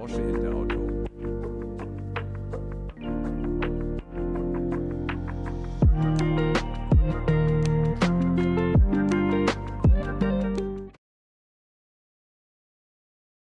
Porsche hinterhaut.